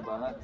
banget